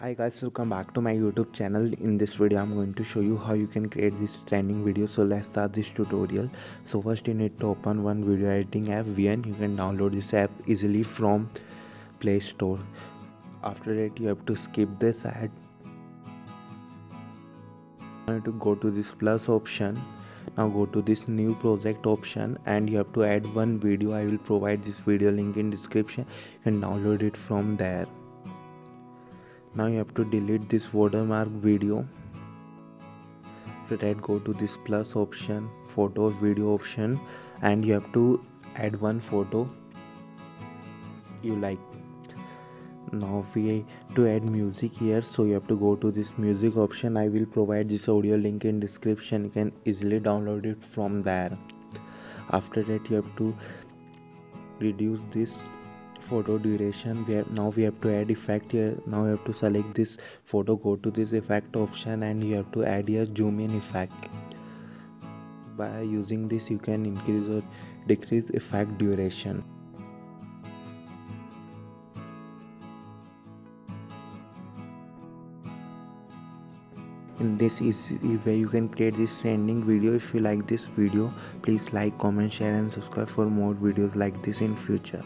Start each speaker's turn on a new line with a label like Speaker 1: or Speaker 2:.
Speaker 1: hi guys welcome back to my youtube channel. In this video i'm going to show you how you can create this trending video. So let's start this tutorial. So first you need to open one video editing app vn. You can download this app easily from play store. After that you have to skip this ad. Going to go to this plus option. Now go to this new project option and you have to add one video. I will provide this video link in description. You can download it from there now you have to delete this watermark video. After that go to this plus option photos video option and you have to add one photo you like. Now we to add music here so you have to go to this music option. I will provide this audio link in description. You can easily download it from there. After that you have to reduce this photo duration we have now we have to add effect here. Now you have to select this photo go to this effect option and you have to add here zoom in effect. By using this you can increase or decrease effect duration. In this easy way you can create this trending video. If you like this video please like comment share and subscribe for more videos like this in future